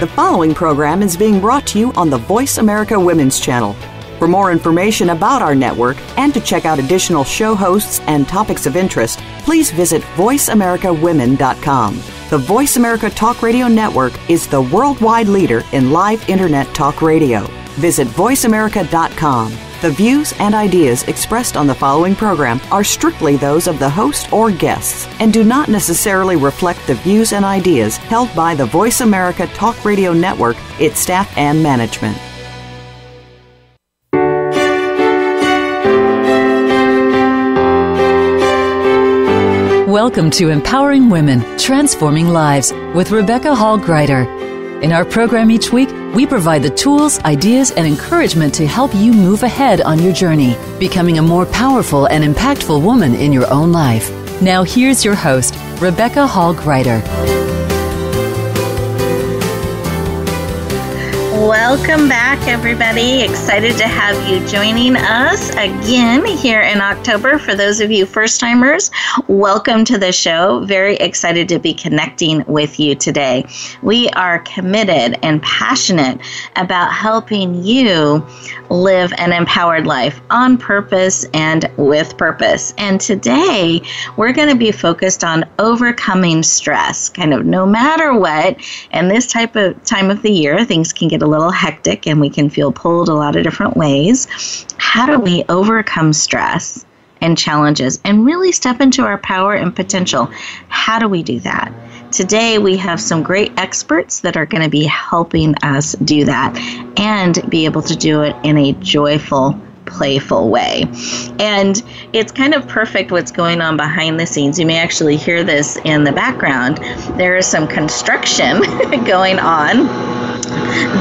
The following program is being brought to you on the Voice America Women's Channel. For more information about our network and to check out additional show hosts and topics of interest, please visit VoiceAmericaWomen.com. The Voice America Talk Radio Network is the worldwide leader in live Internet talk radio. Visit VoiceAmerica.com. The views and ideas expressed on the following program are strictly those of the host or guests and do not necessarily reflect the views and ideas held by the Voice America Talk Radio Network, its staff, and management. Welcome to Empowering Women, Transforming Lives with Rebecca Hall Gruyter. In our program each week, we provide the tools, ideas, and encouragement to help you move ahead on your journey, becoming a more powerful and impactful woman in your own life. Now, here's your host, Rebecca Hall Gruyter. Welcome back, everybody. Excited to have you joining us again here in October. For those of you first timers, welcome to the show. Very excited to be connecting with you today. We are committed and passionate about helping you live an empowered life on purpose and with purpose. And today, we're going to be focused on overcoming stress, kind of no matter what. And this type of time of the year, things can get a little hectic and we can feel pulled a lot of different ways. How do we overcome stress and challenges and really step into our power and potential? How do we do that? Today, we have some great experts that are going to be helping us do that and be able to do it in a joyful, playful way. And it's kind of perfect what's going on behind the scenes. You may actually hear this in the background. There is some construction going on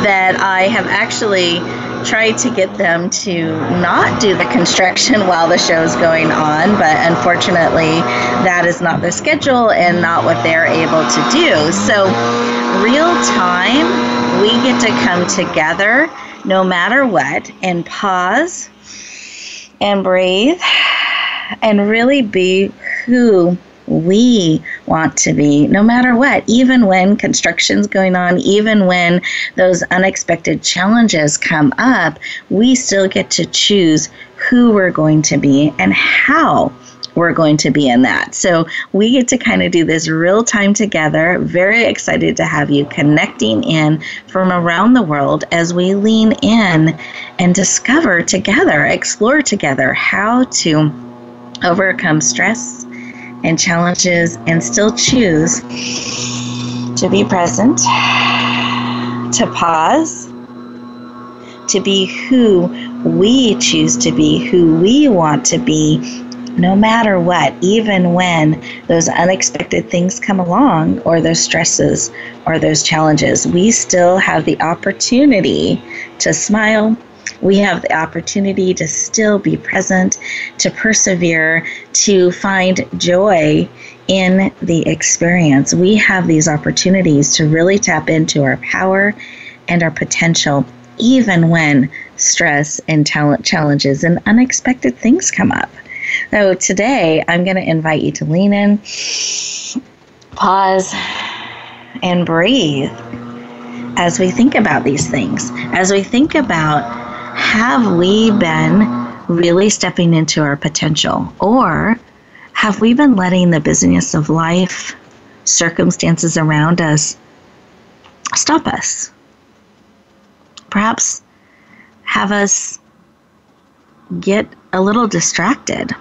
that I have actually tried to get them to not do the construction while the show is going on, but unfortunately, that is not their schedule and not what they're able to do. So, real time, we get to come together no matter what and pause and breathe and really be who we want to be, no matter what, even when construction's going on, even when those unexpected challenges come up, we still get to choose who we're going to be and how we're going to be in that. So we get to kind of do this real time together. Very excited to have you connecting in from around the world as we lean in and discover together, explore together how to overcome stress and challenges and still choose to be present, to pause, to be who we choose to be, who we want to be, no matter what, even when those unexpected things come along, or those stresses, or those challenges, we still have the opportunity to smile, we have the opportunity to still be present, to persevere, to find joy in the experience. We have these opportunities to really tap into our power and our potential, even when stress and talent challenges and unexpected things come up. So today, I'm going to invite you to lean in, pause, and breathe as we think about these things, as we think about have we been really stepping into our potential? Or have we been letting the busyness of life, circumstances around us, stop us? Perhaps have us get a little distracted.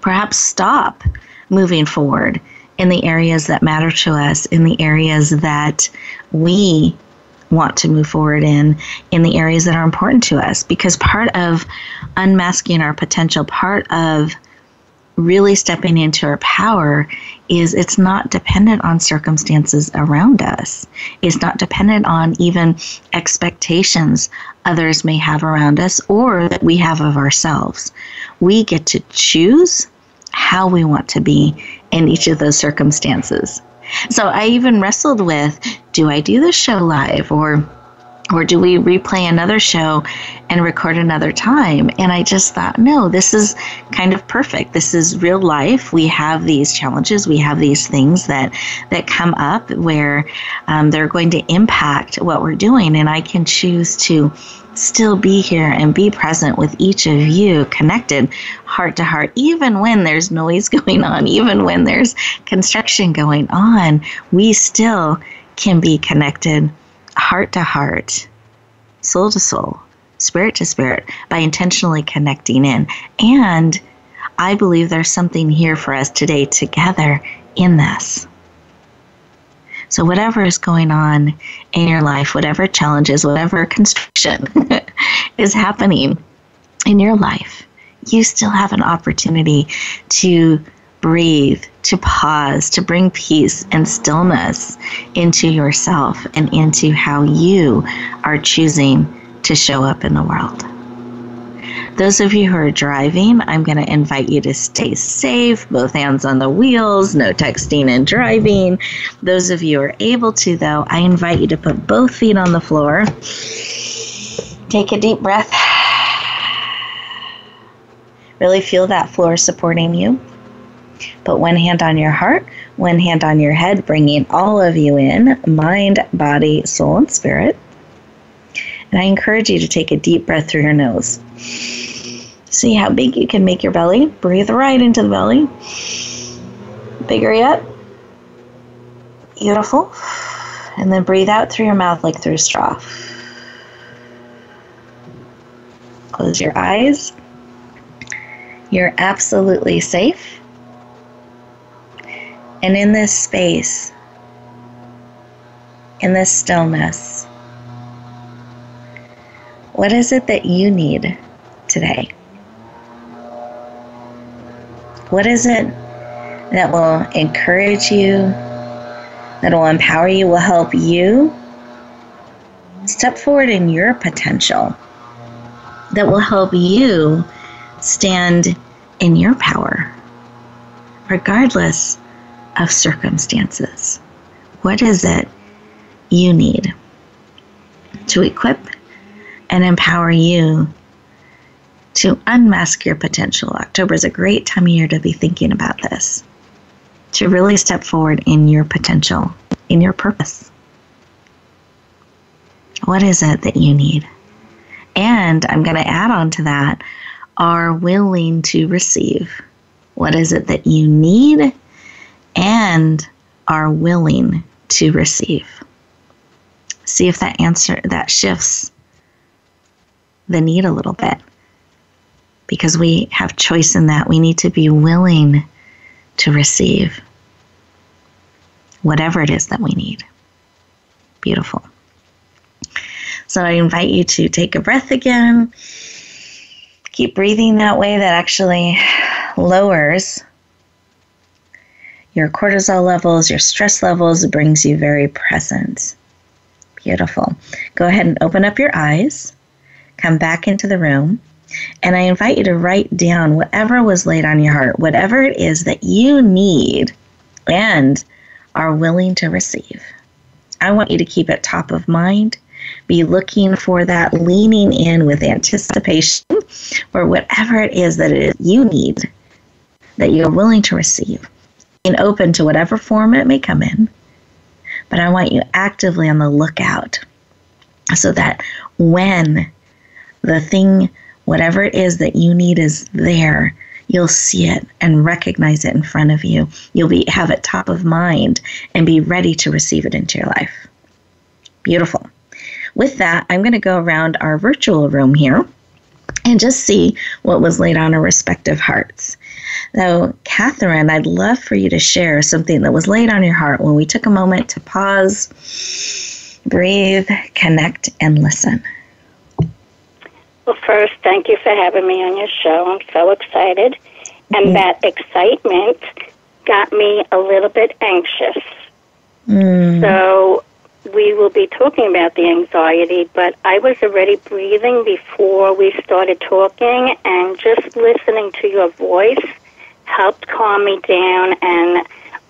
Perhaps stop moving forward in the areas that matter to us, in the areas that we want to move forward in in the areas that are important to us because part of unmasking our potential part of really stepping into our power is it's not dependent on circumstances around us. It's not dependent on even expectations others may have around us or that we have of ourselves. We get to choose how we want to be in each of those circumstances. So I even wrestled with do I do the show live or Or do we replay another show and record another time? And I just thought, no, this is kind of perfect. This is real life. We have these challenges. We have these things that that come up where um, they're going to impact what we're doing, and I can choose to still be here and be present with each of you, connected heart to heart, even when there's noise going on, even when there's construction going on. We still can be connected heart to heart, soul to soul, spirit to spirit by intentionally connecting in. And I believe there's something here for us today together in this. So, whatever is going on in your life, whatever challenges, whatever constriction is happening in your life, you still have an opportunity to breathe, to pause, to bring peace and stillness into yourself and into how you are choosing to show up in the world. Those of you who are driving, I'm going to invite you to stay safe, both hands on the wheels, no texting and driving. Those of you who are able to, though, I invite you to put both feet on the floor. Take a deep breath. Really feel that floor supporting you. Put one hand on your heart, one hand on your head, bringing all of you in mind, body, soul, and spirit. And I encourage you to take a deep breath through your nose. See how big you can make your belly. Breathe right into the belly. Bigger yet. Beautiful. And then breathe out through your mouth like through a straw. Close your eyes. You're absolutely safe. And in this space, in this stillness, what is it that you need today? What is it that will encourage you, that will empower you, will help you step forward in your potential, that will help you stand in your power, regardless of circumstances? What is it you need to equip and empower you to unmask your potential. October is a great time of year to be thinking about this, to really step forward in your potential, in your purpose. What is it that you need? And I'm going to add on to that are willing to receive. What is it that you need and are willing to receive? See if that answer that shifts the need a little bit because we have choice in that. We need to be willing to receive whatever it is that we need. Beautiful. So I invite you to take a breath again. Keep breathing that way, that actually lowers your cortisol levels, your stress levels, brings you very present. Beautiful. Go ahead and open up your eyes. Come back into the room. And I invite you to write down whatever was laid on your heart, whatever it is that you need and are willing to receive. I want you to keep it top of mind. Be looking for that leaning in with anticipation for whatever it is that it is you need that you're willing to receive and open to whatever form it may come in. But I want you actively on the lookout so that when the thing whatever it is that you need is there. You'll see it and recognize it in front of you. You'll be have it top of mind and be ready to receive it into your life. Beautiful. With that i'm going to go around our virtual room here and just see what was laid on our respective hearts. Now catherine i'd love for you to share something that was laid on your heart when we took a moment to pause breathe connect and listen well, first, thank you for having me on your show. I'm so excited. And mm. that excitement got me a little bit anxious. Mm. So we will be talking about the anxiety, but I was already breathing before we started talking, and just listening to your voice helped calm me down and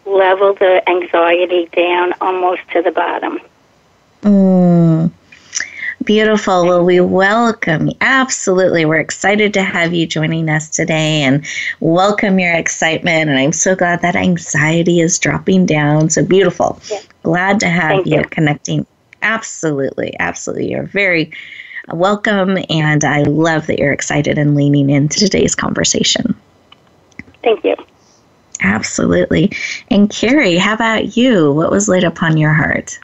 level the anxiety down almost to the bottom. Mm. Beautiful. Well, we welcome you. Absolutely. We're excited to have you joining us today and welcome your excitement. And I'm so glad that anxiety is dropping down. So beautiful. Yeah. Glad to have you, you connecting. Absolutely. Absolutely. You're very welcome. And I love that you're excited and leaning into today's conversation. Thank you. Absolutely. And Kerry, how about you? What was laid upon your heart?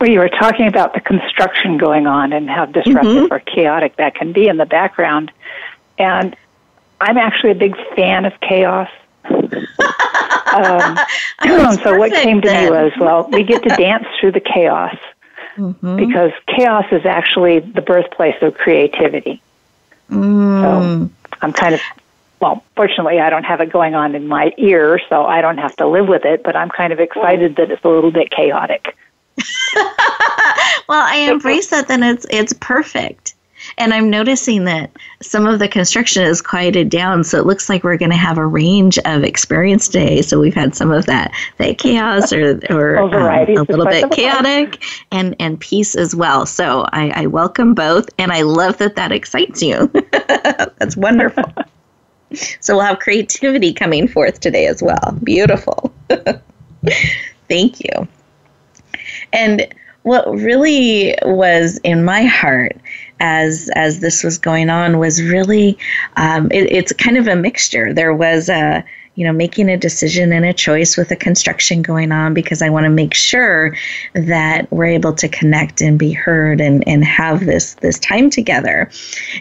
Well, you were talking about the construction going on and how disruptive mm-hmm. or chaotic that can be in the background. And I'm actually a big fan of chaos. um, so what came to then. me was, well, we get to dance through the chaos mm-hmm. because chaos is actually the birthplace of creativity. Mm. So I'm kind of well, fortunately, I don't have it going on in my ear, so I don't have to live with it, but I'm kind of excited that it's a little bit chaotic. well, I embrace that then it's it's perfect. And I'm noticing that some of the construction is quieted down, so it looks like we're going to have a range of experience today. So we've had some of that that chaos, or or um, a little bit chaotic, and and peace as well. So I, I welcome both, and I love that that excites you. That's wonderful. So we'll have creativity coming forth today as well. Beautiful. Thank you. And what really was in my heart as as this was going on was really um, it, it's kind of a mixture. There was a you know, making a decision and a choice with the construction going on because I want to make sure that we're able to connect and be heard and, and have this this time together.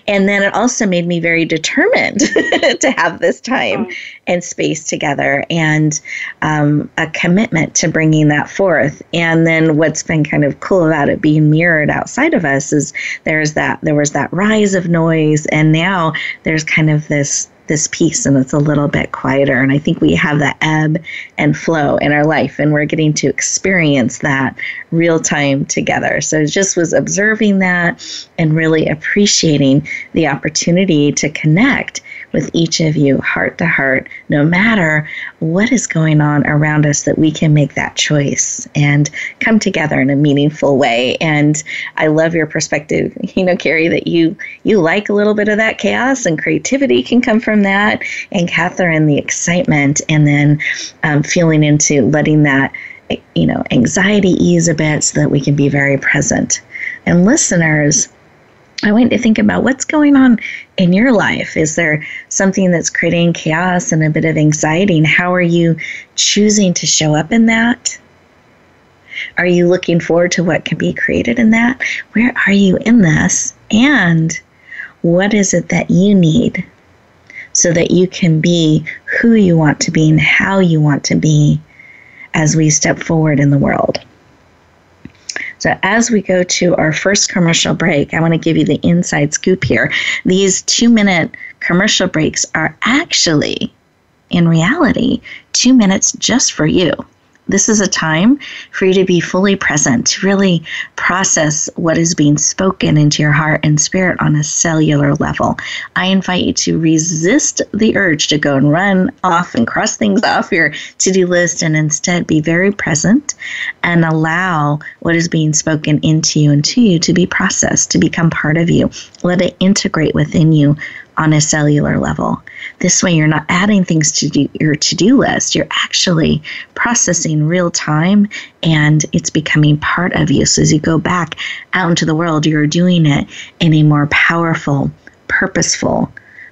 And then it also made me very determined to have this time oh. and space together and um, a commitment to bringing that forth. And then what's been kind of cool about it being mirrored outside of us is there's that there was that rise of noise and now there's kind of this this peace and it's a little bit quieter. And I think we have that ebb and flow in our life, and we're getting to experience that real time together. So just was observing that and really appreciating the opportunity to connect with each of you heart to heart, no matter what is going on around us, that we can make that choice and come together in a meaningful way. And I love your perspective, you know, Kerry, that you you like a little bit of that chaos and creativity can come from that, and Catherine, the excitement, and then um, feeling into letting that you know anxiety ease a bit so that we can be very present. And listeners, I want you to think about what's going on in your life. Is there something that's creating chaos and a bit of anxiety? And how are you choosing to show up in that? Are you looking forward to what can be created in that? Where are you in this? And what is it that you need so that you can be who you want to be and how you want to be as we step forward in the world? So, as we go to our first commercial break, I want to give you the inside scoop here. These two minute commercial breaks are actually, in reality, two minutes just for you. This is a time for you to be fully present, to really process what is being spoken into your heart and spirit on a cellular level. I invite you to resist the urge to go and run off and cross things off your to do list and instead be very present and allow what is being spoken into you and to you to be processed, to become part of you. Let it integrate within you on a cellular level. This way, you're not adding things to do, your to do list. You're actually processing real time and it's becoming part of you. So, as you go back out into the world, you're doing it in a more powerful, purposeful,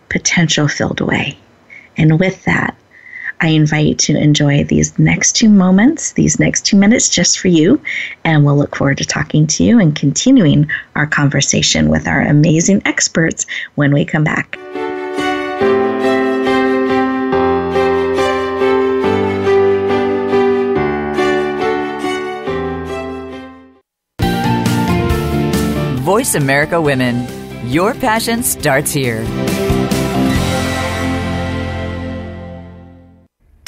potential filled way. And with that, I invite you to enjoy these next two moments, these next two minutes just for you. And we'll look forward to talking to you and continuing our conversation with our amazing experts when we come back. Voice America Women. Your passion starts here.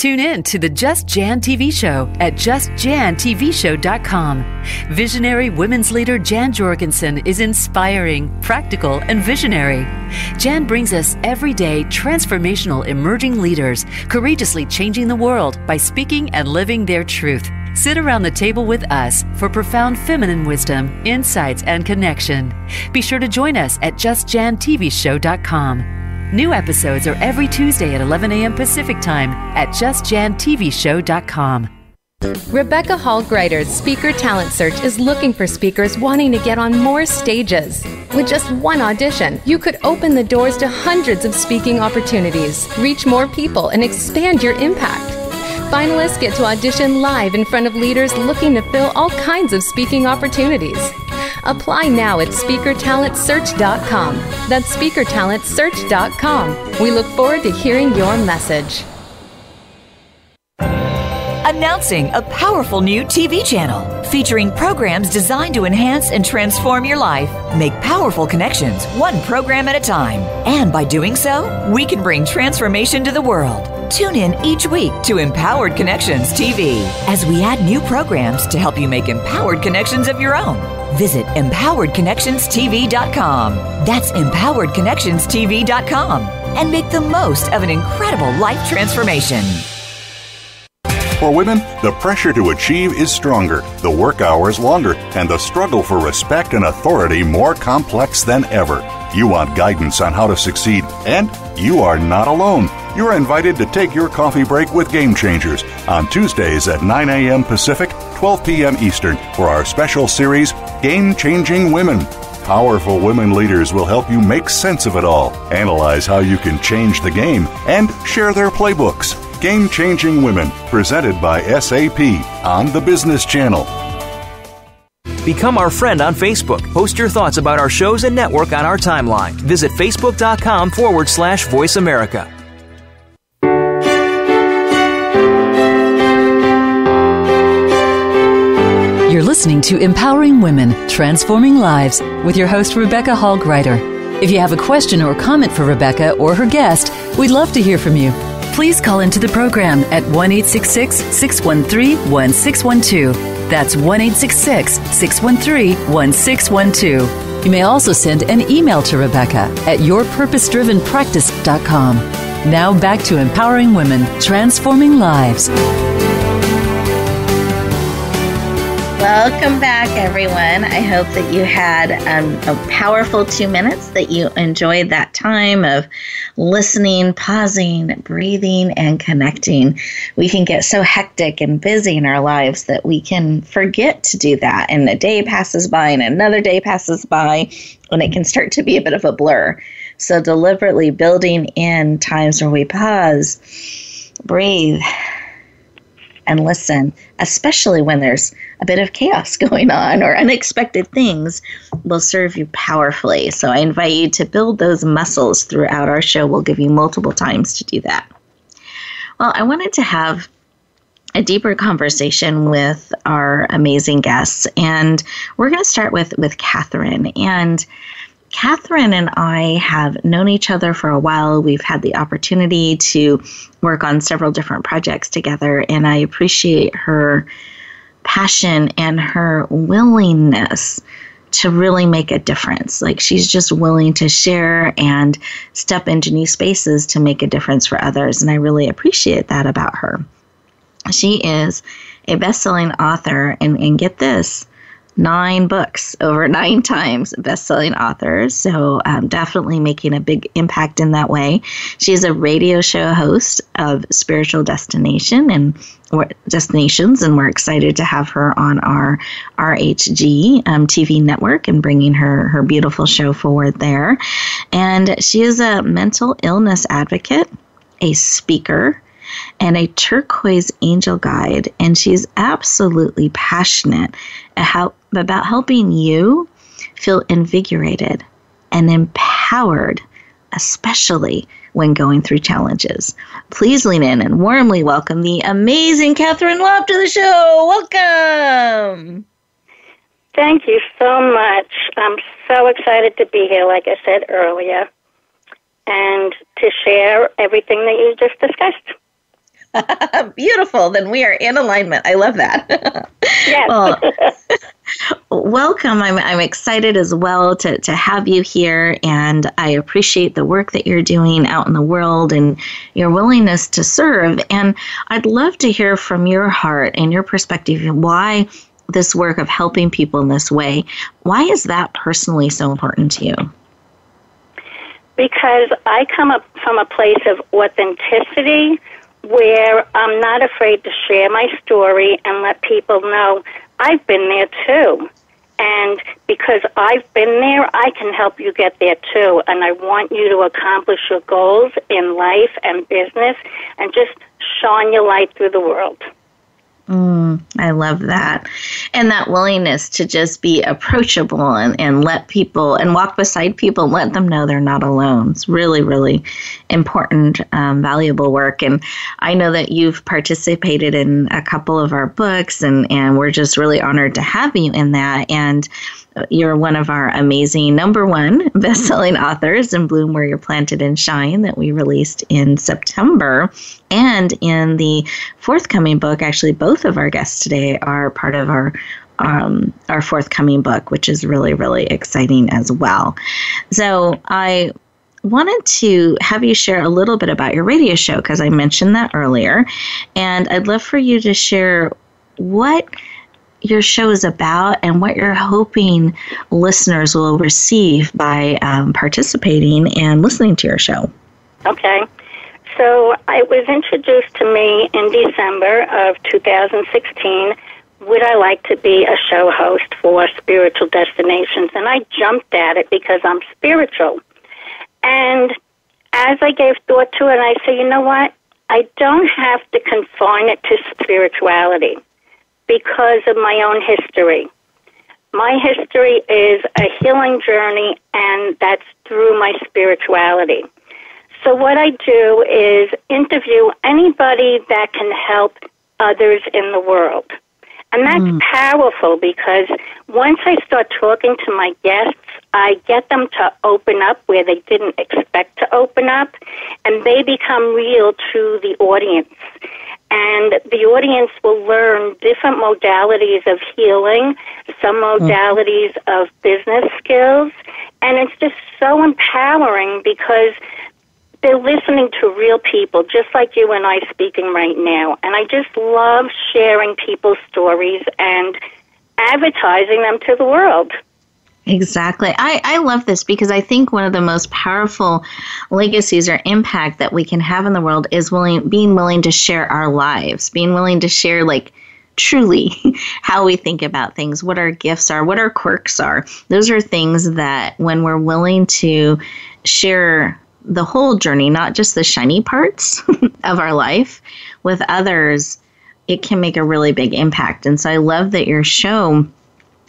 Tune in to the Just Jan TV show at justjantvshow.com. Visionary women's leader Jan Jorgensen is inspiring, practical, and visionary. Jan brings us everyday transformational emerging leaders, courageously changing the world by speaking and living their truth. Sit around the table with us for profound feminine wisdom, insights, and connection. Be sure to join us at JustJanTVShow.com. New episodes are every Tuesday at 11 a.m. Pacific Time at JustJanTVShow.com. Rebecca Hall Gruyter's Speaker Talent Search is looking for speakers wanting to get on more stages. With just one audition, you could open the doors to hundreds of speaking opportunities, reach more people, and expand your impact. Finalists get to audition live in front of leaders looking to fill all kinds of speaking opportunities. Apply now at speakertalentsearch.com. That's speakertalentsearch.com. We look forward to hearing your message. Announcing a powerful new TV channel featuring programs designed to enhance and transform your life. Make powerful connections, one program at a time. And by doing so, we can bring transformation to the world. Tune in each week to Empowered Connections TV as we add new programs to help you make empowered connections of your own. Visit empoweredconnectionstv.com. That's empoweredconnectionstv.com and make the most of an incredible life transformation. For women, the pressure to achieve is stronger, the work hours longer, and the struggle for respect and authority more complex than ever. You want guidance on how to succeed, and you are not alone. You're invited to take your coffee break with Game Changers on Tuesdays at 9 a.m. Pacific, 12 p.m. Eastern for our special series, Game Changing Women. Powerful women leaders will help you make sense of it all, analyze how you can change the game, and share their playbooks. Game Changing Women, presented by SAP on the Business Channel. Become our friend on Facebook. Post your thoughts about our shows and network on our timeline. Visit facebook.com forward slash voice America. You're listening to Empowering Women, Transforming Lives with your host, Rebecca Hall Gruyter. If you have a question or comment for Rebecca or her guest, we'd love to hear from you please call into the program at 1 613 1612. That's 1 613 1612. You may also send an email to Rebecca at yourpurposedrivenpractice.com. Now back to empowering women, transforming lives. Welcome back, everyone. I hope that you had um, a powerful two minutes, that you enjoyed that time of listening, pausing, breathing, and connecting. We can get so hectic and busy in our lives that we can forget to do that. And a day passes by, and another day passes by, and it can start to be a bit of a blur. So, deliberately building in times where we pause, breathe, and listen, especially when there's a bit of chaos going on or unexpected things, will serve you powerfully. So I invite you to build those muscles throughout our show. We'll give you multiple times to do that. Well, I wanted to have a deeper conversation with our amazing guests, and we're going to start with with Catherine and. Catherine and I have known each other for a while. We've had the opportunity to work on several different projects together, and I appreciate her passion and her willingness to really make a difference. Like she's just willing to share and step into new spaces to make a difference for others. And I really appreciate that about her. She is a best selling author, and, and get this nine books over nine times best-selling author so um, definitely making a big impact in that way. She's a radio show host of spiritual destination and destinations and we're excited to have her on our rhg um, tv network and bringing her her beautiful show forward there. And she is a mental illness advocate a speaker and a turquoise angel guide. And she's absolutely passionate about helping you feel invigorated and empowered, especially when going through challenges. Please lean in and warmly welcome the amazing Catherine Laub to the show. Welcome. Thank you so much. I'm so excited to be here, like I said earlier, and to share everything that you just discussed. Beautiful. Then we are in alignment. I love that. yes. well, welcome. I'm, I'm excited as well to, to have you here, and I appreciate the work that you're doing out in the world and your willingness to serve. And I'd love to hear from your heart and your perspective why this work of helping people in this way, why is that personally so important to you? Because I come up from a place of authenticity where I'm not afraid to share my story and let people know I've been there too. And because I've been there, I can help you get there too. And I want you to accomplish your goals in life and business and just shine your light through the world. Mm, I love that. And that willingness to just be approachable and, and let people and walk beside people and let them know they're not alone. It's really, really important, um, valuable work. And I know that you've participated in a couple of our books, and, and we're just really honored to have you in that. And you're one of our amazing number one best-selling authors in Bloom Where You're Planted and Shine that we released in September. And in the forthcoming book, actually, both of our guests today are part of our um, our forthcoming book, which is really, really exciting as well. So I wanted to have you share a little bit about your radio show because I mentioned that earlier. And I'd love for you to share what your show is about and what you're hoping listeners will receive by um, participating and listening to your show. Okay. So it was introduced to me in December of 2016. Would I like to be a show host for spiritual destinations? And I jumped at it because I'm spiritual. And as I gave thought to it, I said, you know what? I don't have to confine it to spirituality because of my own history. My history is a healing journey, and that's through my spirituality. So, what I do is interview anybody that can help others in the world. And that's mm. powerful because once I start talking to my guests, I get them to open up where they didn't expect to open up, and they become real to the audience and the audience will learn different modalities of healing, some mm-hmm. modalities mm. of business skills, and it's just so empowering because they're listening to real people, just like you and I speaking right now. And I just love sharing people's stories and advertising them to the world. Exactly. I, I love this because I think one of the most powerful legacies or impact that we can have in the world is willing being willing to share our lives, being willing to share like truly how we think about things, what our gifts are, what our quirks are. Those are things that when we're willing to share the whole journey, not just the shiny parts of our life with others, it can make a really big impact. And so I love that your show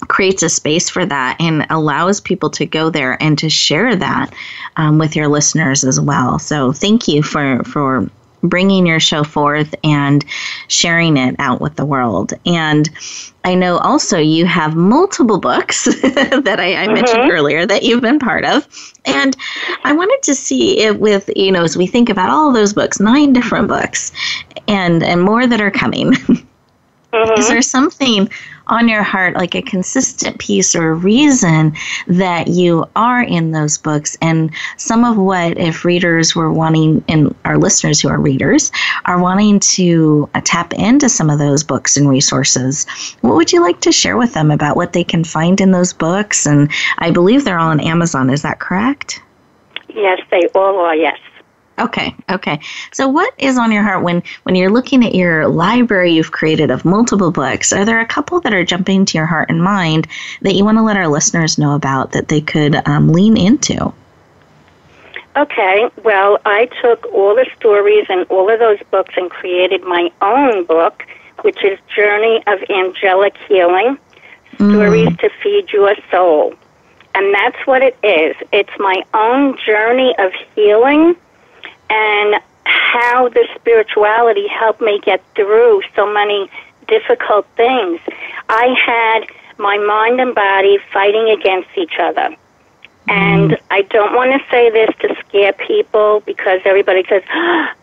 creates a space for that and allows people to go there and to share that um, with your listeners as well. So thank you for for bringing your show forth and sharing it out with the world. And I know also you have multiple books that I, I mm-hmm. mentioned earlier that you've been part of. And I wanted to see if with, you know, as we think about all those books, nine different books and, and more that are coming. Mm-hmm. Is there something on your heart, like a consistent piece or reason that you are in those books. And some of what, if readers were wanting, and our listeners who are readers, are wanting to uh, tap into some of those books and resources, what would you like to share with them about what they can find in those books? And I believe they're all on Amazon, is that correct? Yes, they all are, yes. Okay, okay. So what is on your heart when when you're looking at your library you've created of multiple books? Are there a couple that are jumping to your heart and mind that you want to let our listeners know about that they could um, lean into? Okay, well, I took all the stories and all of those books and created my own book, which is Journey of Angelic Healing Stories mm. to Feed Your Soul. And that's what it is. It's my own journey of healing and how the spirituality helped me get through so many difficult things. I had my mind and body fighting against each other. And. I don't want to say this to scare people because everybody says,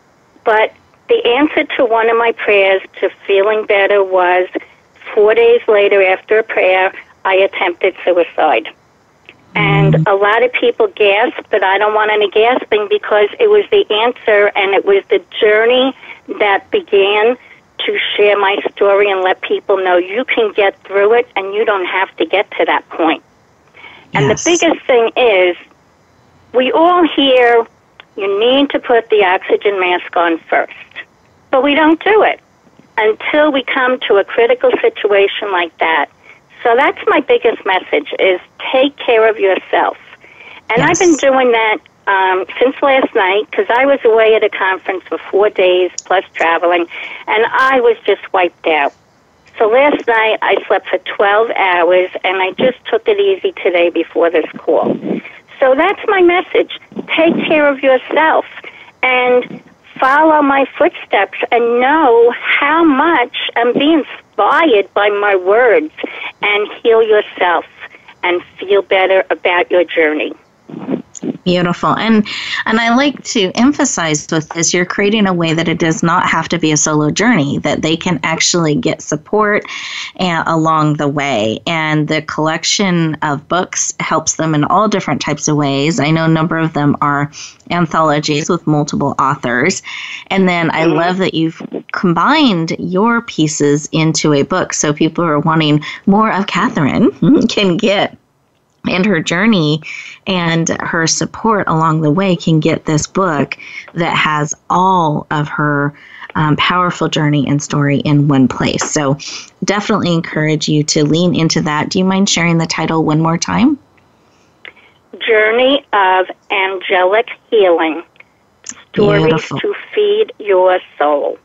but the answer to one of my prayers to feeling better was four days later after a prayer, I attempted suicide. And mm-hmm. a lot of people gasped, but I don't want any gasping because it was the answer and it was the journey that began to share my story and let people know you can get through it and you don't have to get to that point. And the biggest thing is we all hear you need to put the oxygen mask on first, but we don't do it until we come to a critical situation like that. So that's my biggest message is take care of yourself. And yes. I've been doing that um, since last night because I was away at a conference for four days plus traveling, and I was just wiped out. So last night I slept for 12 hours, and I just took it easy today before this call. So that's my message. Take care of yourself and follow my footsteps and know how much I'm being inspired by my words and heal yourself and feel better about your journey. Beautiful. And and I like to emphasize with this you're creating a way that it does not have to be a solo journey that they can actually get support and, along the way. And the collection of books helps them in all different types of ways. I know a number of them are anthologies with multiple authors. And then I mm-hmm. love that you've combined your pieces into a book so people who are wanting more of Catherine can get and her journey and her support along the way can get this book that has all of her um, powerful journey and story in one place. So, definitely encourage you to lean into that. Do you mind sharing the title one more time? Journey of Angelic Healing Stories Beautiful. to Feed Your Soul.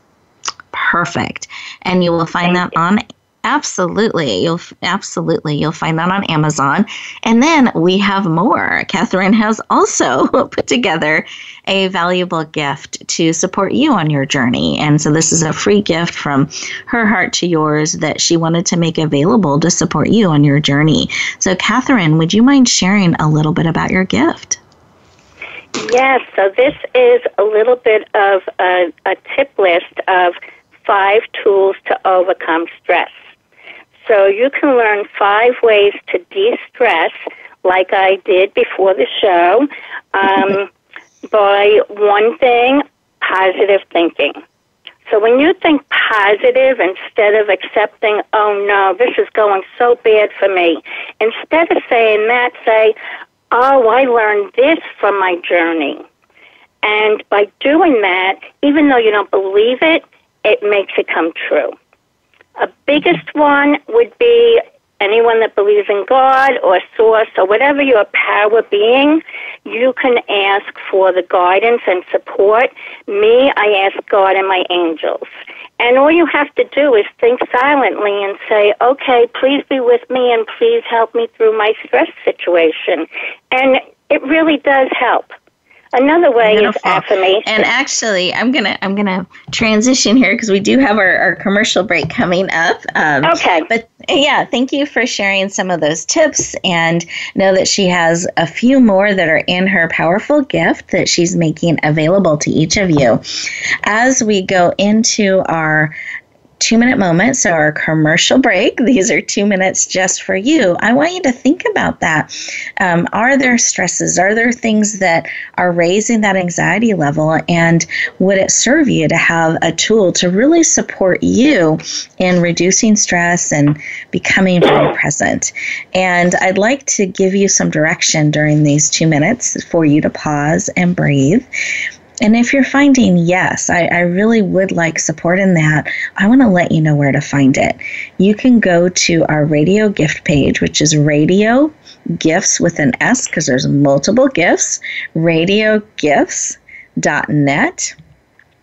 Perfect. And you will find Thank that you. on Absolutely. You'll absolutely you'll find that on Amazon. And then we have more. Catherine has also put together a valuable gift to support you on your journey. And so this is a free gift from her heart to yours that she wanted to make available to support you on your journey. So Catherine, would you mind sharing a little bit about your gift? Yes, so this is a little bit of a, a tip list of five tools to overcome stress. So you can learn five ways to de stress, like I did before the show, um, by one thing positive thinking. So when you think positive instead of accepting, oh no, this is going so bad for me, instead of saying that, say, oh, I learned this from my journey. And by doing that, even though you don't believe it, it makes it come true. A biggest one would be anyone that believes in God or source or whatever your power being, you can ask for the guidance and support. Me, I ask God and my angels. And all you have to do is think silently and say, okay, please be with me and please help me through my stress situation. And it really does help. Another way Beautiful. is affirmation. And actually, I'm gonna I'm gonna transition here because we do have our, our commercial break coming up. Um, okay. But yeah, thank you for sharing some of those tips, and know that she has a few more that are in her powerful gift that she's making available to each of you. As we go into our two minute moment. So, our commercial break, these are two minutes just for you. I want you to think about that. Um, are there stresses? Are there things that are raising that anxiety level? And would it serve you to have a tool to really support you in reducing stress and becoming very present? And I'd like to give you some direction during these two minutes for you to pause and breathe. And if you're finding, yes, I, I really would like support in that, I want to let you know where to find it. You can go to our radio gift page, which is radio gifts with an S because there's multiple gifts, radiogifts.net.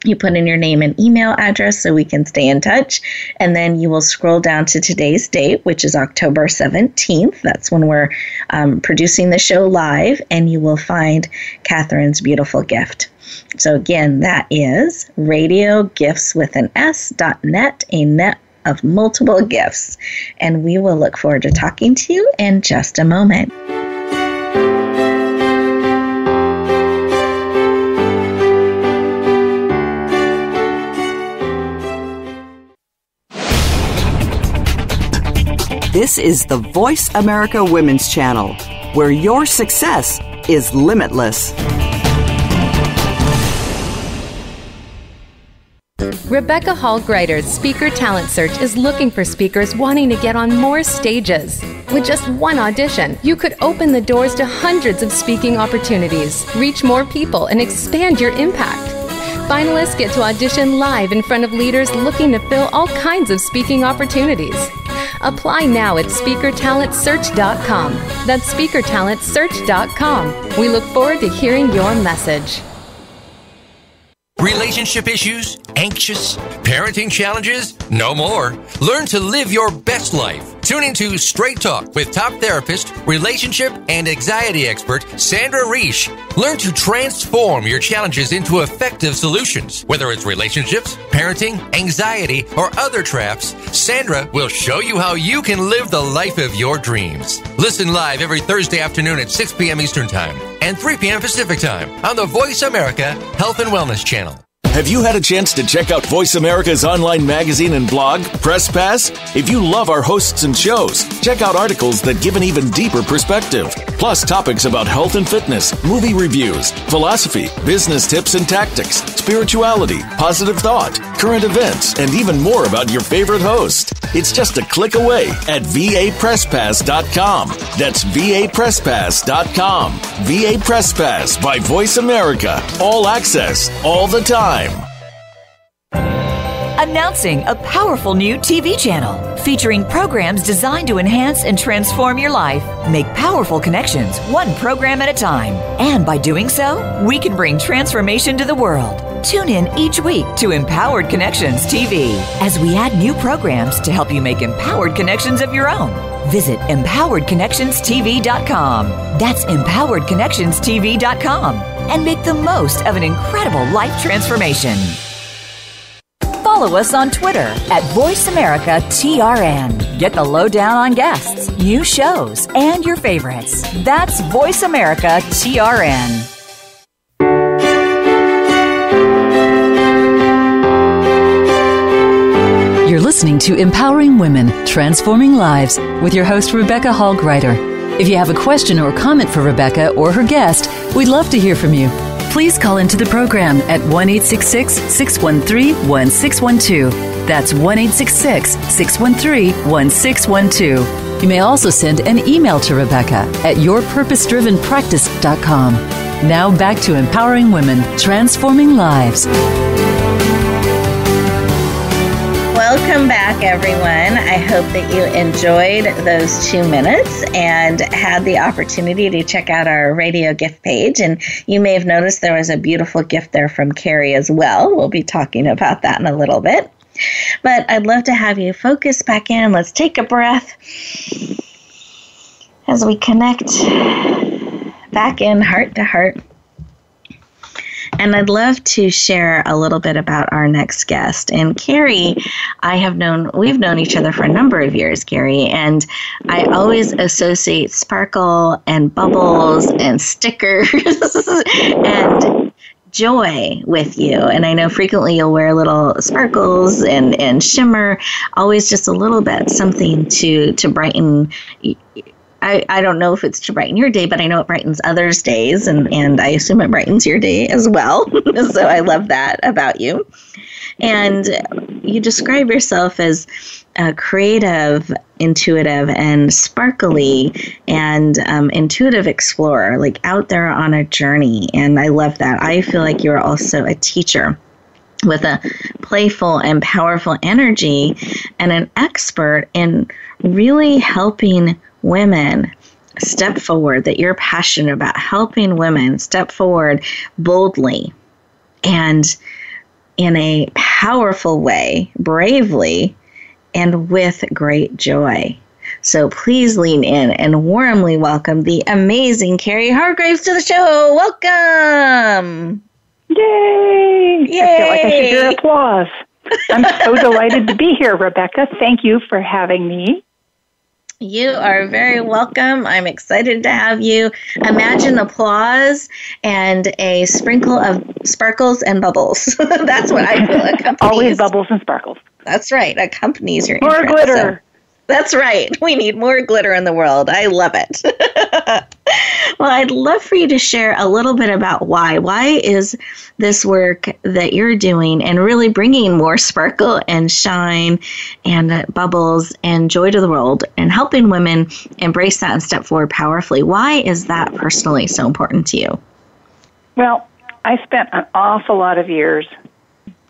You put in your name and email address so we can stay in touch. And then you will scroll down to today's date, which is October 17th. That's when we're um, producing the show live, and you will find Catherine's beautiful gift. So again, that is radio gifts with an S dot net, a net of multiple gifts. And we will look forward to talking to you in just a moment. This is the Voice America Women's Channel, where your success is limitless. Rebecca Hall Gruyter's Speaker Talent Search is looking for speakers wanting to get on more stages. With just one audition, you could open the doors to hundreds of speaking opportunities, reach more people, and expand your impact. Finalists get to audition live in front of leaders looking to fill all kinds of speaking opportunities. Apply now at speakertalentsearch.com. That's speakertalentsearch.com. We look forward to hearing your message. Relationship issues? Anxious? Parenting challenges? No more. Learn to live your best life. Tune into Straight Talk with top therapist, relationship, and anxiety expert Sandra Reish. Learn to transform your challenges into effective solutions. Whether it's relationships, parenting, anxiety, or other traps, Sandra will show you how you can live the life of your dreams. Listen live every Thursday afternoon at 6 p.m. Eastern Time and 3 p.m. Pacific Time on the Voice America Health and Wellness Channel. Have you had a chance to check out Voice America's online magazine and blog, Press Pass? If you love our hosts and shows, check out articles that give an even deeper perspective. Plus, topics about health and fitness, movie reviews, philosophy, business tips and tactics, spirituality, positive thought, current events, and even more about your favorite host. It's just a click away at vapresspass.com. That's vapresspass.com. VA Press Pass by Voice America. All access, all the time. Announcing a powerful new TV channel featuring programs designed to enhance and transform your life. Make powerful connections, one program at a time. And by doing so, we can bring transformation to the world. Tune in each week to Empowered Connections TV as we add new programs to help you make empowered connections of your own. Visit empoweredconnectionstv.com. That's empoweredconnectionstv.com and make the most of an incredible life transformation. Follow us on Twitter at VoiceAmericaTRN. Get the lowdown on guests, new shows, and your favorites. That's VoiceAmericaTRN. You're listening to Empowering Women, Transforming Lives with your host, Rebecca Hall Gruyter. If you have a question or comment for Rebecca or her guest, we'd love to hear from you. Please call into the program at 1 613 1612. That's 1 613 1612. You may also send an email to Rebecca at yourpurposedrivenpractice.com. Now back to empowering women, transforming lives. Welcome back, everyone. I hope that you enjoyed those two minutes and had the opportunity to check out our radio gift page. And you may have noticed there was a beautiful gift there from Kerry as well. We'll be talking about that in a little bit. But I'd love to have you focus back in. Let's take a breath as we connect back in heart to heart. And I'd love to share a little bit about our next guest. And Kerry, I have known, we've known each other for a number of years, Kerry, and I always associate sparkle and bubbles and stickers and joy with you. And I know frequently you'll wear little sparkles and, and shimmer, always just a little bit, something to, to brighten I, I don't know if it's to brighten your day, but I know it brightens others' days, and, and I assume it brightens your day as well. so I love that about you. And you describe yourself as uh, creative, intuitive, and sparkly, and um, intuitive explorer, like out there on a journey. And I love that. I feel like you're also a teacher with a playful and powerful energy and an expert in really helping women step forward, that you're passionate about helping women step forward boldly and in a powerful way, bravely, and with great joy. So please lean in and warmly welcome the amazing Kerry Hargraves to the show. Welcome. Yay! Yay! I feel like I should hear applause. I'm so delighted to be here, Rebecca. Thank you for having me. You are very welcome. I'm excited to have you. Imagine applause and a sprinkle of sparkles and bubbles. That's what I feel accompanies. Always bubbles and sparkles. That's right. Accompanies your More interest, glitter. That's right. We need more glitter in the world. I love it. well, I'd love for you to share a little bit about why. Why is this work that you're doing and really bringing more sparkle and shine and uh, bubbles and joy to the world and helping women embrace that and step forward powerfully? Why is that personally so important to you? Well, I spent an awful lot of years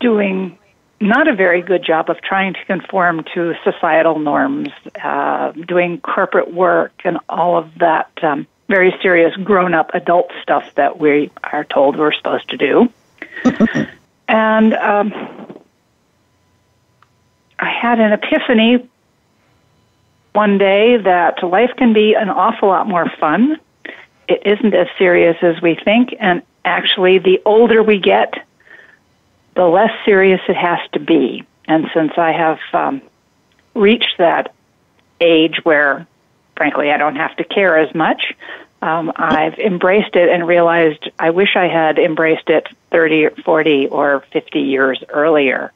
doing not a very good job of trying to conform to societal norms, uh, doing corporate work, and all of that um, very serious grown up adult stuff that we are told we're supposed to do. and um, I had an epiphany one day that life can be an awful lot more fun. It isn't as serious as we think, and actually, the older we get, the less serious it has to be. And since I have um, reached that age where, frankly, I don't have to care as much, um, I've embraced it and realized I wish I had embraced it 30 or 40 or 50 years earlier.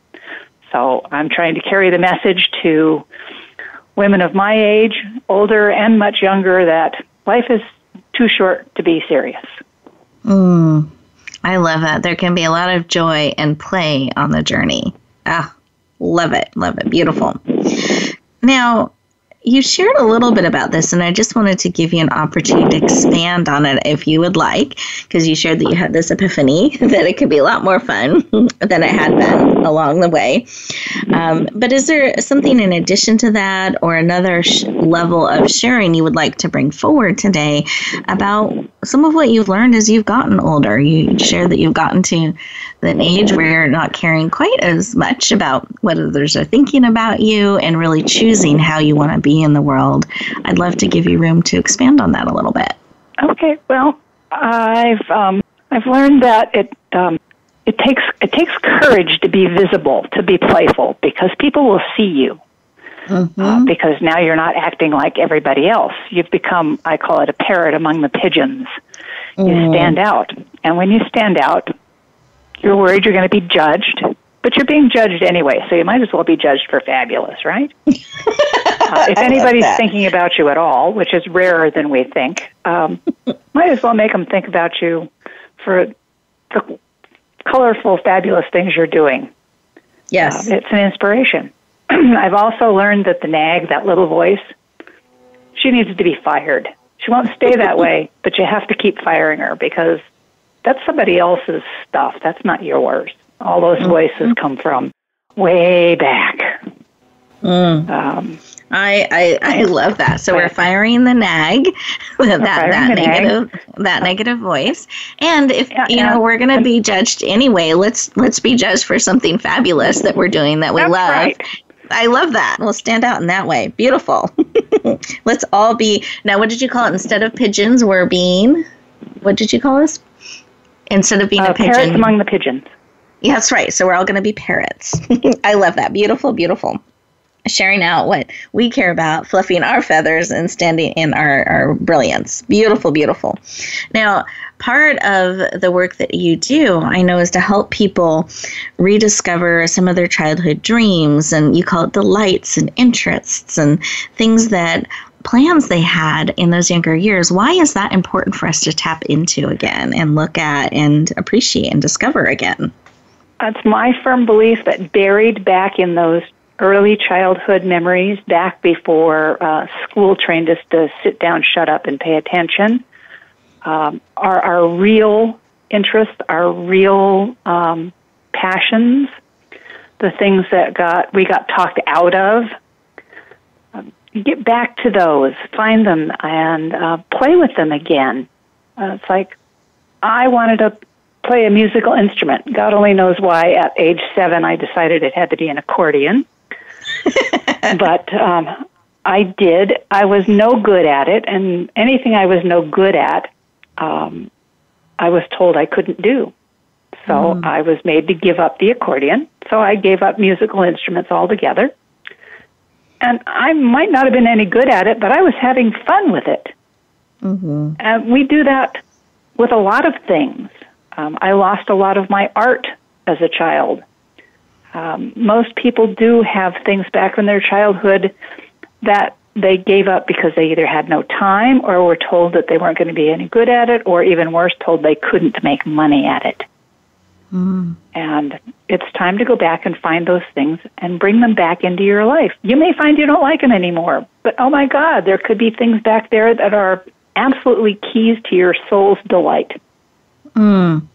So I'm trying to carry the message to women of my age, older and much younger, that life is too short to be serious. Mm. I love that. There can be a lot of joy and play on the journey. Ah, love it. Love it. Beautiful. Now, you shared a little bit about this, and I just wanted to give you an opportunity to expand on it if you would like, because you shared that you had this epiphany that it could be a lot more fun than it had been along the way. Um, but is there something in addition to that, or another sh- level of sharing you would like to bring forward today about some of what you've learned as you've gotten older? You shared that you've gotten to an age where you're not caring quite as much about what others are thinking about you and really choosing how you want to be in the world. I'd love to give you room to expand on that a little bit. Okay, well, I've um, I've learned that it um, it takes it takes courage to be visible, to be playful, because people will see you. Mm-hmm. Uh, because now you're not acting like everybody else. You've become, I call it a parrot among the pigeons. Mm. You stand out. And when you stand out, you're worried you're going to be judged, but you're being judged anyway, so you might as well be judged for fabulous, right? uh, if anybody's thinking about you at all, which is rarer than we think, um, might as well make them think about you for the colorful, fabulous things you're doing. Yes. Uh, it's an inspiration. I've also learned that the nag, that little voice, she needs to be fired. She won't stay that way, but you have to keep firing her because that's somebody else's stuff. That's not yours. All those mm-hmm. voices come from way back. Mm. Um, I, I I love that. So we're firing the nag, that that negative nag. that negative voice. And if yeah, you yeah. know we're going to be judged anyway, let's let's be judged for something fabulous that we're doing that we That's love. Right. I love that. We'll stand out in that way. Beautiful. let's all be now. What did you call it? Instead of pigeons, we're being. What did you call us? Instead of being uh, a pigeon. Parrots among the pigeons. Yeah, that's right. So we're all going to be parrots. I love that. Beautiful, beautiful. Sharing out what we care about, fluffing our feathers and standing in our, our brilliance. Beautiful, beautiful. Now, part of the work that you do, I know, is to help people rediscover some of their childhood dreams, and you call it delights and interests and things that plans they had in those younger years. Why is that important for us to tap into again and look at and appreciate and discover again? It's my firm belief that buried back in those early childhood memories, back before uh, school trained us to sit down, shut up, and pay attention, um, are our real interests, our real um, passions, the things that got we got talked out of get back to those, find them, and uh, play with them again. Uh, it's like I wanted to play a musical instrument. God only knows why. At age seven, I decided it had to be an accordion. but um, I did. I was no good at it, and anything I was no good at, um, I was told I couldn't do. So mm. I was made to give up the accordion. So I gave up musical instruments altogether and I might not have been any good at it, but I was having fun with it. Mm-hmm. And we do that with a lot of things. Um, I lost a lot of my art as a child. Um, most people do have things back in their childhood that they gave up because they either had no time or were told that they weren't going to be any good at it, or even worse, told they couldn't make money at it. Mm. And it's time to go back and find those things and bring them back into your life. You may find you don't like them anymore, but oh my God, there could be things back there that are absolutely keys to your soul's delight. Mm.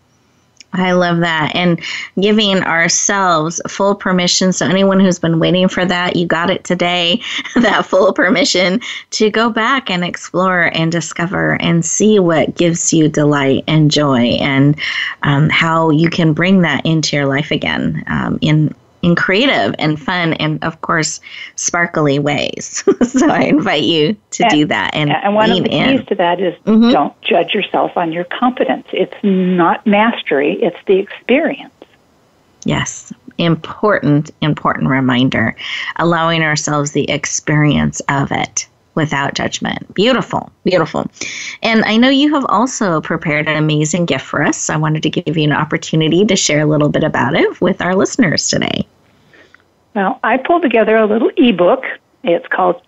I love that. And giving ourselves full permission. So, anyone who's been waiting for that, you got it today that full permission to go back and explore and discover and see what gives you delight and joy and um, how you can bring that into your life again um, in in creative and fun and of course sparkly ways. so I invite you to and, do that and, and one of the keys in. to that is mm-hmm. don't judge yourself on your competence. It's not mastery, it's the experience. Yes. Important, important reminder. Allowing ourselves the experience of it without judgment. Beautiful, beautiful. And I know you have also prepared an amazing gift for us. I wanted to give you an opportunity to share a little bit about it with our listeners today. Well, I pulled together a little ebook. It's called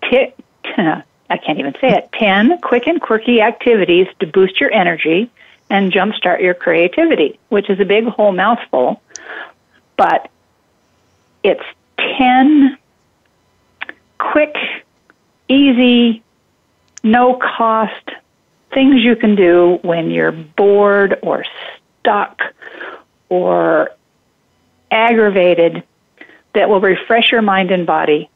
I can't even say it 10 Quick and Quirky Activities to Boost Your Energy and Jumpstart Your Creativity, which is a big whole mouthful. But it's 10 quick easy, no cost things you can do when you're bored or stuck or aggravated that will refresh your mind and body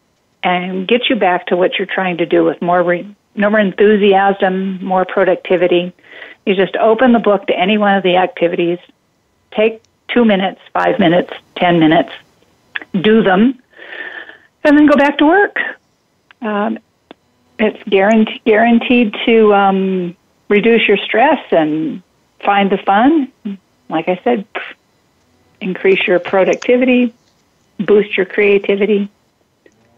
and get you back to what you're trying to do with more re- more enthusiasm, more productivity. You just open the book to any one of the activities, take two minutes, five minutes, ten minutes, do them, and then go back to work. Um, it's guaranteed guaranteed to um, reduce your stress and find the fun. Like I said, increase your productivity, boost your creativity.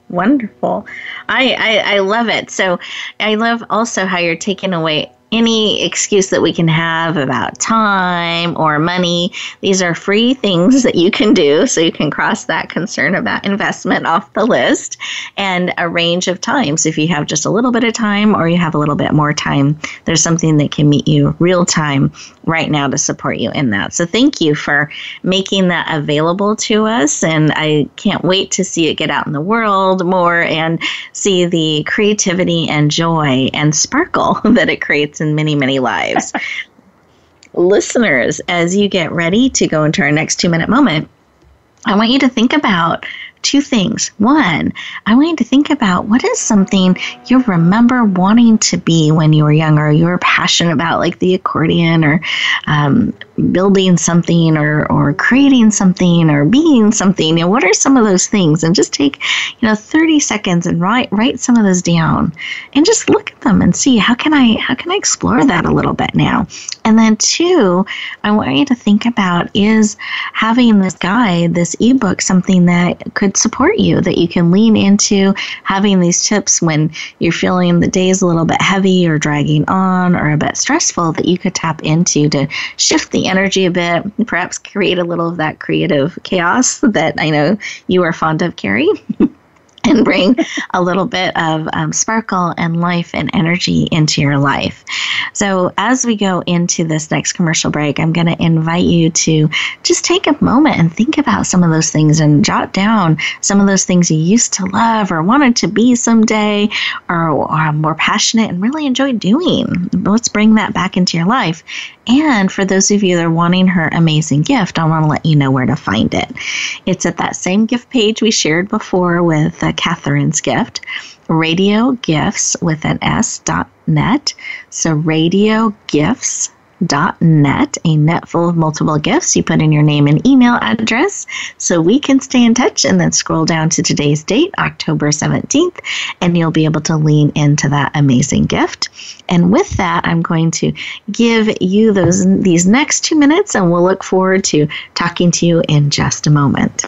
Wonderful. I, I, I love it. So I love also how you're taking away any excuse that we can have about time or money. These are free things that you can do. So you can cross that concern about investment off the list and a range of times. If you have just a little bit of time or you have a little bit more time, there's something that can meet you real time right now to support you in that. So thank you for making that available to us. And I can't wait to see it get out in the world more and see the creativity and joy and sparkle that it creates in many, many lives. Listeners, as you get ready to go into our next two minute moment, I want you to think about two things. One, I want you to think about what is something you remember wanting to be when you were younger, you were passionate about, like the accordion or um, building something or, or creating something or being something. You know, what are some of those things? And just take, you know, 30 seconds and write write some of those down and just look at them and see how can I how can I explore that a little bit now? And then two, I want you to think about is having this guide, this ebook, something that could support you, that you can lean into having these tips when you're feeling the day is a little bit heavy or dragging on or a bit stressful that you could tap into to shift the energy a bit, perhaps create a little of that creative chaos that I know you are fond of, Kerry. and bring a little bit of um, sparkle and life and energy into your life. So, as we go into this next commercial break, I'm going to invite you to just take a moment and think about some of those things and jot down some of those things you used to love or wanted to be someday or, or more passionate and really enjoy doing. Let's bring that back into your life. And for those of you that are wanting her amazing gift, I want to let you know where to find it. It's at that same gift page we shared before with Catherine's gift, radio gifts with an S dot net. So radio gifts net, a net full of multiple gifts. You put in your name and email address so we can stay in touch and then scroll down to today's date, October 17th, and you'll be able to lean into that amazing gift. And with that, I'm going to give you those these next 2 minutes and we'll look forward to talking to you in just a moment.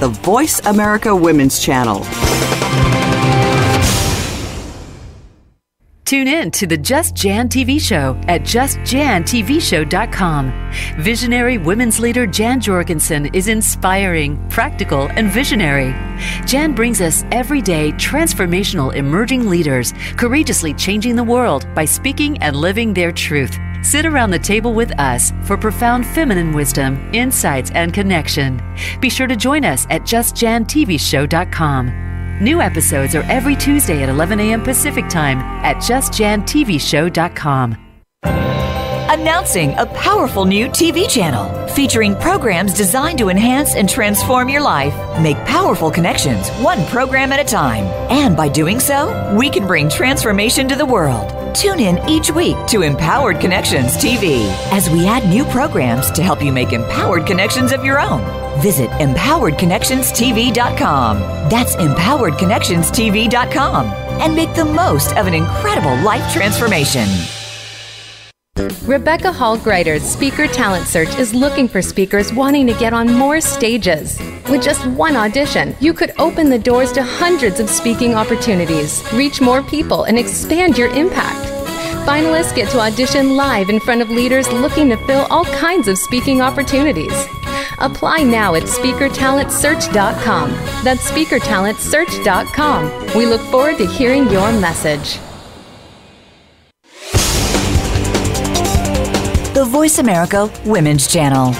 The Voice America Women's Channel. Tune in to the Just Jan TV show at justjantvshow.com. Visionary women's leader Jan Jorgensen is inspiring, practical, and visionary. Jan brings us everyday transformational emerging leaders, courageously changing the world by speaking and living their truth. Sit around the table with us for profound feminine wisdom, insights, and connection. Be sure to join us at justjantvshow.com. New episodes are every Tuesday at 11 a.m. Pacific Time at justjantvshow.com. Announcing a powerful new TV channel featuring programs designed to enhance and transform your life. Make powerful connections, one program at a time. And by doing so, we can bring transformation to the world. Tune in each week to Empowered Connections TV as we add new programs to help you make empowered connections of your own. Visit empoweredconnectionstv.com. That's empoweredconnectionstv.com and make the most of an incredible life transformation. Rebecca Hall Gruyter's Speaker Talent Search is looking for speakers wanting to get on more stages. With just one audition, you could open the doors to hundreds of speaking opportunities, reach more people, and expand your impact. Finalists get to audition live in front of leaders looking to fill all kinds of speaking opportunities. Apply now at speakertalentsearch.com. That's speakertalentsearch.com. We look forward to hearing your message. The Voice America Women's Channel.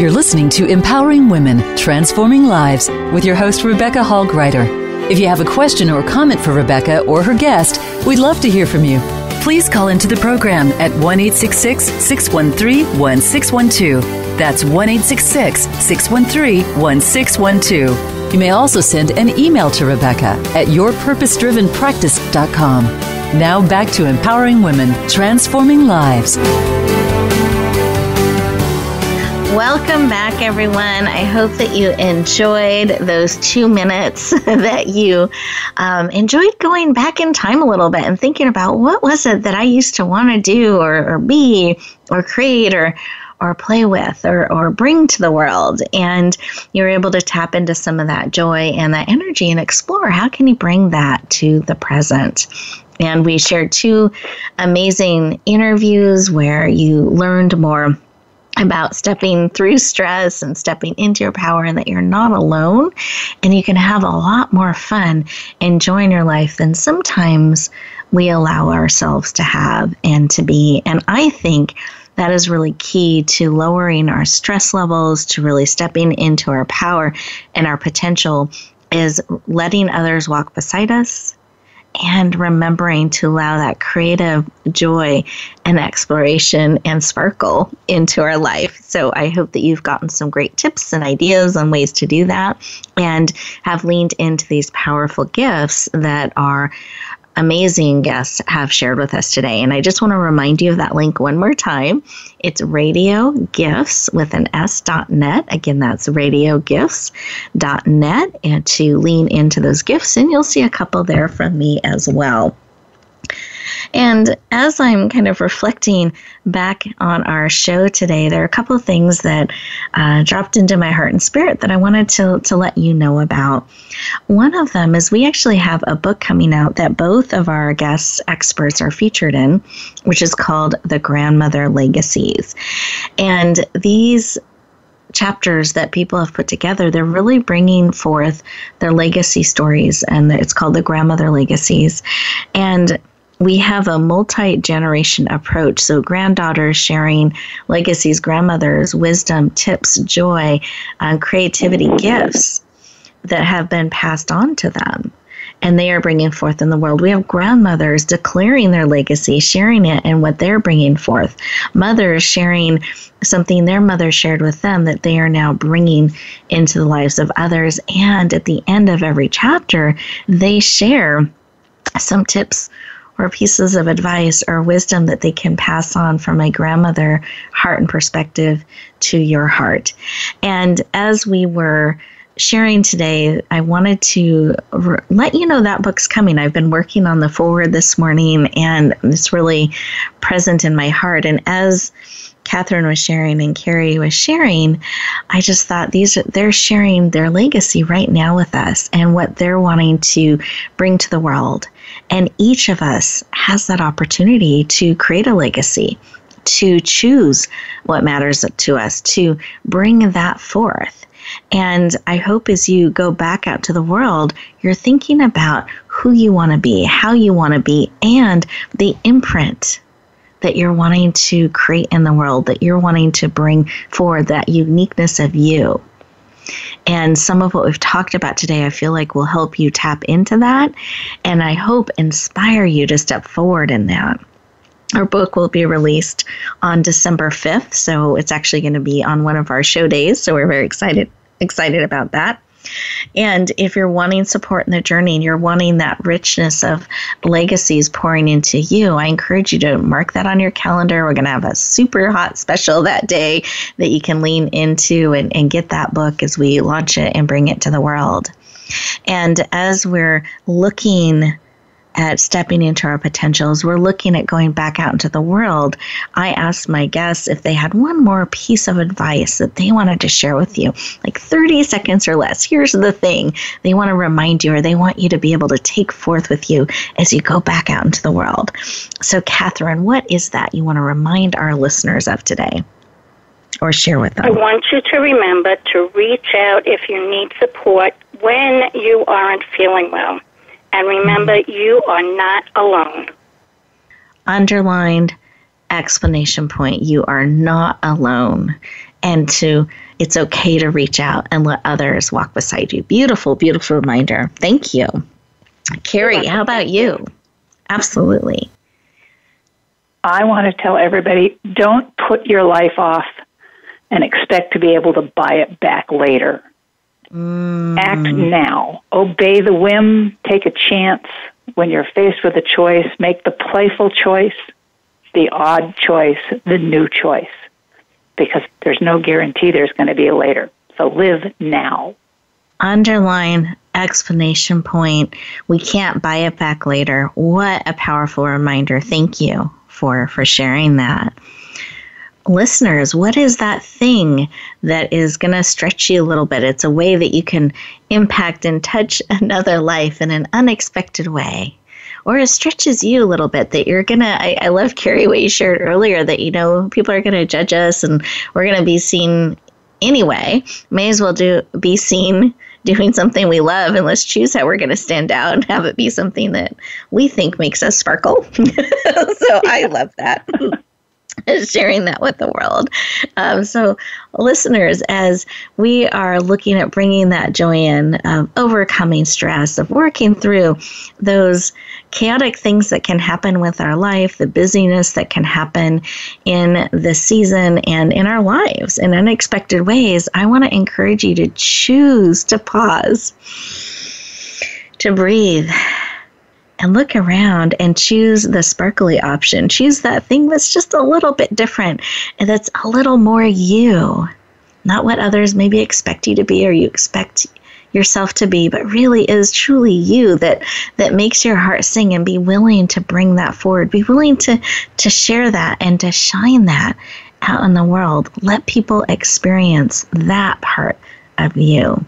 You're listening to Empowering Women, Transforming Lives with your host, Rebecca Hall Gruyter. If you have a question or comment for Rebecca or her guest, we'd love to hear from you. Please call into the program at 1 613 1612. That's 1 613 1612. You may also send an email to Rebecca at yourpurposedrivenpractice.com. Now back to empowering women, transforming lives. Welcome back, everyone. I hope that you enjoyed those two minutes, that you um, enjoyed going back in time a little bit and thinking about what was it that I used to want to do or, or be or create or or play with or, or bring to the world. And you're able to tap into some of that joy and that energy and explore how can you bring that to the present. And we shared two amazing interviews where you learned more about stepping through stress and stepping into your power and that you're not alone and you can have a lot more fun enjoying your life than sometimes we allow ourselves to have and to be. And I think that is really key to lowering our stress levels, to really stepping into our power and our potential is letting others walk beside us and remembering to allow that creative joy and exploration and sparkle into our life. So I hope that you've gotten some great tips and ideas on ways to do that and have leaned into these powerful gifts that are amazing guests have shared with us today. And I just want to remind you of that link one more time. It's radio gifts with an S dot net. Again, that's radio gifts dot net and to lean into those gifts. And you'll see a couple there from me as well. And as I'm kind of reflecting back on our show today, there are a couple of things that uh, dropped into my heart and spirit that I wanted to, to let you know about. One of them is we actually have a book coming out that both of our guest experts are featured in, which is called The Grandmother Legacies. And these chapters that people have put together, they're really bringing forth their legacy stories, and it's called the Grandmother Legacies. And we have a multi generation approach. So, granddaughters sharing legacies, grandmothers, wisdom, tips, joy, uh, creativity, gifts that have been passed on to them. And they are bringing forth in the world. We have grandmothers declaring their legacy, sharing it and what they're bringing forth. Mothers sharing something their mother shared with them that they are now bringing into the lives of others. And at the end of every chapter, they share some tips or pieces of advice or wisdom that they can pass on from my grandmother heart and perspective to your heart. And as we were sharing today, I wanted to re- let you know that book's coming. I've been working on the forward this morning, and it's really present in my heart. And as Catherine was sharing and Kerry was sharing, I just thought these they're sharing their legacy right now with us and what they're wanting to bring to the world. And each of us has that opportunity to create a legacy, to choose what matters to us, to bring that forth. And I hope as you go back out to the world, you're thinking about who you want to be, how you want to be, and the imprint that you're wanting to create in the world, that you're wanting to bring forward, that uniqueness of you. And some of what we've talked about today, I feel like will help you tap into that. And I hope inspire you to step forward in that. Our book will be released on December 5th, so it's actually going to be on one of our show days. So we're very excited excited about that. And if you're wanting support in the journey and you're wanting that richness of legacies pouring into you, I encourage you to mark that on your calendar. We're going to have a super hot special that day that you can lean into and, and get that book as we launch it and bring it to the world. And as we're looking at stepping into our potentials, we're looking at going back out into the world. I asked my guests if they had one more piece of advice that they wanted to share with you, like 30 seconds or less. Here's the thing they want to remind you or they want you to be able to take forth with you as you go back out into the world. So, Catherine, what is that you want to remind our listeners of today? Or share with them. I want you to remember to reach out if you need support when you aren't feeling well. And remember, you are not alone. Underlined explanation point you are not alone. And to, it's okay to reach out and let others walk beside you. Beautiful, beautiful reminder. Thank you. Kerry, how about you? Absolutely. I want to tell everybody don't put your life off and expect to be able to buy it back later. Mm. Act now. Obey the whim. Take a chance. When you're faced with a choice, make the playful choice, the odd choice, the new choice. Because there's no guarantee there's going to be a later. So live now. Underline explanation point. We can't buy it back later. What a powerful reminder. Thank you for for sharing that listeners, what is that thing that is going to stretch you a little bit? It's a way that you can impact and touch another life in an unexpected way. Or it stretches you a little bit that you're going to. I love, Kerry, what you shared earlier that, you know, people are going to judge us and we're going to be seen anyway. May as well do be seen doing something we love and let's choose how we're going to stand out and have it be something that we think makes us sparkle. so I love that. sharing that with the world. Um, so, listeners, as we are looking at bringing that joy in, of overcoming stress, of working through those chaotic things that can happen with our life, the busyness that can happen in the season and in our lives in unexpected ways, I want to encourage you to choose to pause, to breathe and look around and choose the sparkly option. Choose that thing that's just a little bit different and that's a little more you, not what others maybe expect you to be or you expect yourself to be, but really is truly you that that makes your heart sing and be willing to bring that forward. Be willing to to share that and to shine that out in the world. Let people experience that part of you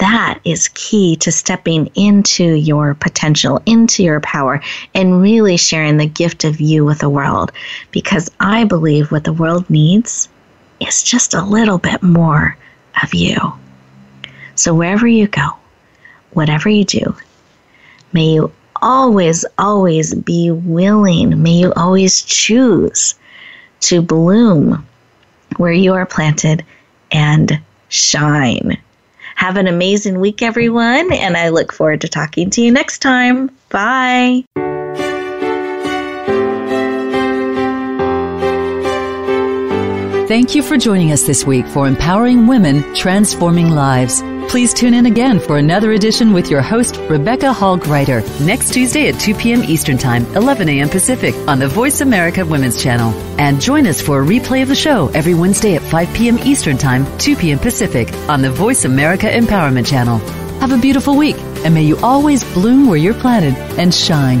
that is key to stepping into your potential, into your power, and really sharing the gift of you with the world. Because I believe what the world needs is just a little bit more of you. So, wherever you go, whatever you do, may you always, always be willing, may you always choose to bloom where you are planted and shine. Have an amazing week, everyone, and I look forward to talking to you next time. Bye. Thank you for joining us this week for Empowering Women, Transforming Lives. Please tune in again for another edition with your host, Rebecca Hall Gruyter, next Tuesday at 2 p.m. Eastern Time, 11 a.m. Pacific on the Voice America Women's Channel. And join us for a replay of the show every Wednesday at 5 p.m. Eastern Time, 2 p.m. Pacific on the Voice America Empowerment Channel. Have a beautiful week, and may you always bloom where you're planted and shine